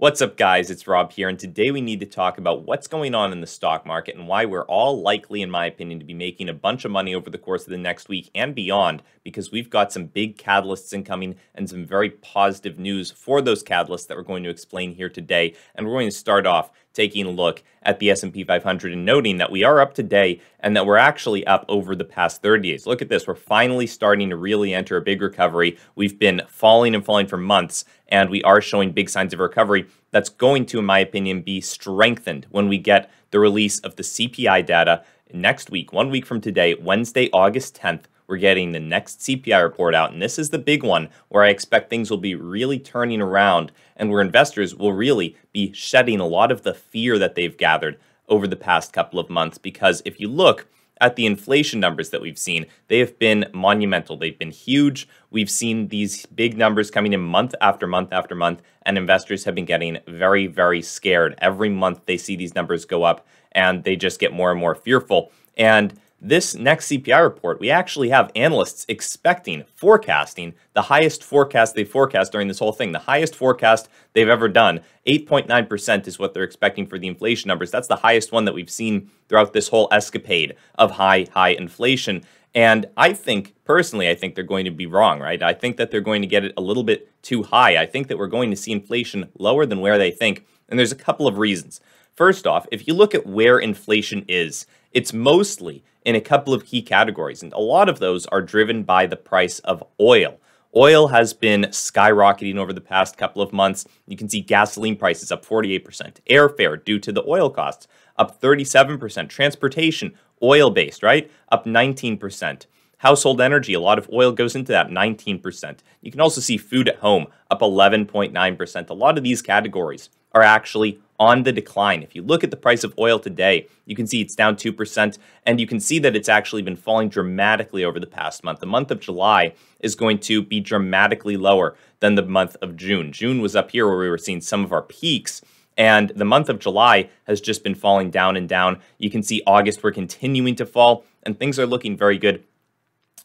What's up, guys? It's Rob here, and today we need to talk about what's going on in the stock market and why we're all likely, in my opinion, to be making a bunch of money over the course of the next week and beyond because we've got some big catalysts incoming and some very positive news for those catalysts that we're going to explain here today. And we're going to start off taking a look at the S&P 500 and noting that we are up today and that we're actually up over the past 30 days. Look at this. We're finally starting to really enter a big recovery. We've been falling and falling for months and we are showing big signs of recovery that's going to in my opinion be strengthened when we get the release of the CPI data next week, 1 week from today, Wednesday, August 10th we're getting the next CPI report out, and this is the big one where I expect things will be really turning around and where investors will really be shedding a lot of the fear that they've gathered over the past couple of months. Because if you look at the inflation numbers that we've seen, they have been monumental. They've been huge. We've seen these big numbers coming in month after month after month, and investors have been getting very, very scared. Every month they see these numbers go up, and they just get more and more fearful. And this next CPI report, we actually have analysts expecting, forecasting the highest forecast they forecast during this whole thing, the highest forecast they've ever done. 8.9% is what they're expecting for the inflation numbers. That's the highest one that we've seen throughout this whole escapade of high, high inflation. And I think, personally, I think they're going to be wrong, right? I think that they're going to get it a little bit too high. I think that we're going to see inflation lower than where they think. And there's a couple of reasons. First off, if you look at where inflation is, it's mostly in a couple of key categories, and a lot of those are driven by the price of oil. Oil has been skyrocketing over the past couple of months. You can see gasoline prices up 48%, airfare due to the oil costs up 37%, transportation oil based, right? Up 19%. Household energy, a lot of oil goes into that, 19%. You can also see food at home up 11.9%. A lot of these categories are actually on the decline. If you look at the price of oil today, you can see it's down 2%, and you can see that it's actually been falling dramatically over the past month. The month of July is going to be dramatically lower than the month of June. June was up here where we were seeing some of our peaks. And the month of July has just been falling down and down. You can see August, we're continuing to fall, and things are looking very good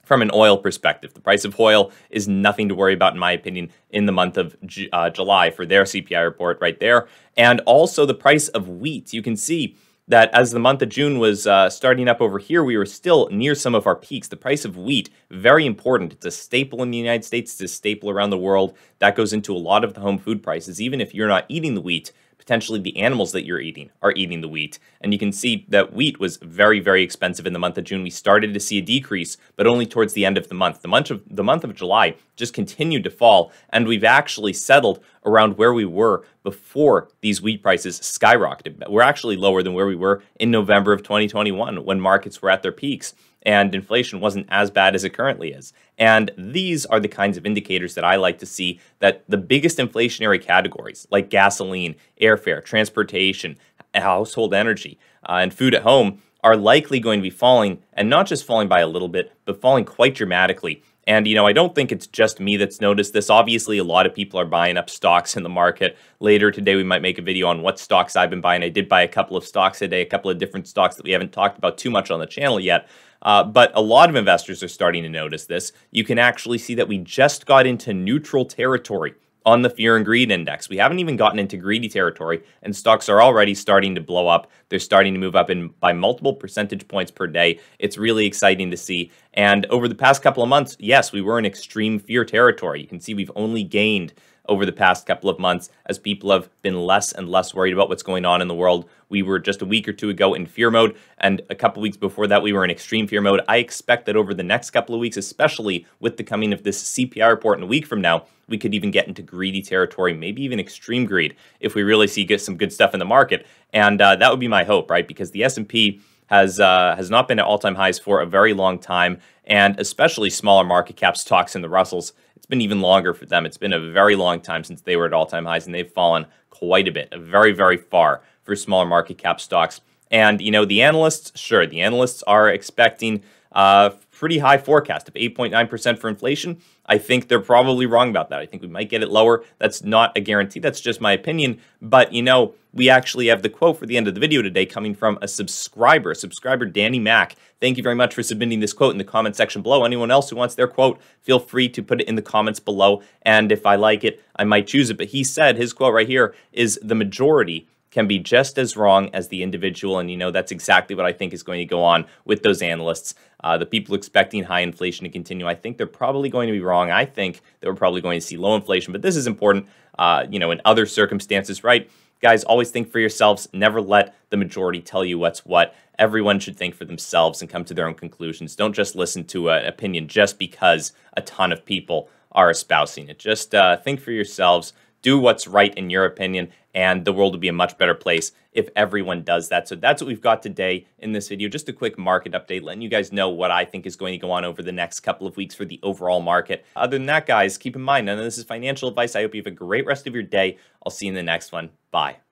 from an oil perspective. The price of oil is nothing to worry about, in my opinion, in the month of uh, July for their CPI report right there. And also the price of wheat. You can see that as the month of June was uh, starting up over here, we were still near some of our peaks. The price of wheat, very important. It's a staple in the United States, it's a staple around the world. That goes into a lot of the home food prices. Even if you're not eating the wheat, potentially the animals that you're eating are eating the wheat. And you can see that wheat was very, very expensive in the month of June. We started to see a decrease, but only towards the end of the month. The month of the month of July just continued to fall, and we've actually settled around where we were before these wheat prices skyrocketed. We're actually lower than where we were in November of 2021 when markets were at their peaks and inflation wasn't as bad as it currently is. And these are the kinds of indicators that I like to see that the biggest inflationary categories, like gasoline, airfare, transportation, household energy, uh, and food at home, are likely going to be falling, and not just falling by a little bit, but falling quite dramatically. And, you know, I don't think it's just me that's noticed this. Obviously, a lot of people are buying up stocks in the market. Later today, we might make a video on what stocks I've been buying. I did buy a couple of stocks today, a couple of different stocks that we haven't talked about too much on the channel yet. Uh, but a lot of investors are starting to notice this. You can actually see that we just got into neutral territory on the fear and greed index. We haven't even gotten into greedy territory, and stocks are already starting to blow up. They're starting to move up in by multiple percentage points per day. It's really exciting to see. And over the past couple of months, yes, we were in extreme fear territory. You can see we've only gained over the past couple of months as people have been less and less worried about what's going on in the world. We were just a week or two ago in fear mode, and a couple weeks before that, we were in extreme fear mode. I expect that over the next couple of weeks, especially with the coming of this CPI report in a week from now, we could even get into greedy territory, maybe even extreme greed, if we really see get some good stuff in the market. And uh, that would be my hope, right? Because the S&P has uh, has not been at all-time highs for a very long time, and especially smaller market cap stocks in the Russells it's been even longer for them. It's been a very long time since they were at all time highs, and they've fallen quite a bit, very, very far for smaller market cap stocks. And, you know, the analysts, sure, the analysts are expecting uh, pretty high forecast of 8.9% for inflation. I think they're probably wrong about that. I think we might get it lower. That's not a guarantee. That's just my opinion. But, you know, we actually have the quote for the end of the video today coming from a subscriber, subscriber Danny Mack. Thank you very much for submitting this quote in the comment section below. Anyone else who wants their quote, feel free to put it in the comments below. And if I like it, I might choose it. But he said his quote right here is the majority can be just as wrong as the individual. And, you know, that's exactly what I think is going to go on with those analysts. Uh, the people expecting high inflation to continue, I think they're probably going to be wrong. I think that we're probably going to see low inflation, but this is important, uh, you know, in other circumstances, right? Guys, always think for yourselves. Never let the majority tell you what's what. Everyone should think for themselves and come to their own conclusions. Don't just listen to an opinion just because a ton of people are espousing it. Just uh, think for yourselves do what's right in your opinion, and the world will be a much better place if everyone does that. So that's what we've got today in this video. Just a quick market update, letting you guys know what I think is going to go on over the next couple of weeks for the overall market. Other than that, guys, keep in mind, none of this is financial advice. I hope you have a great rest of your day. I'll see you in the next one. Bye.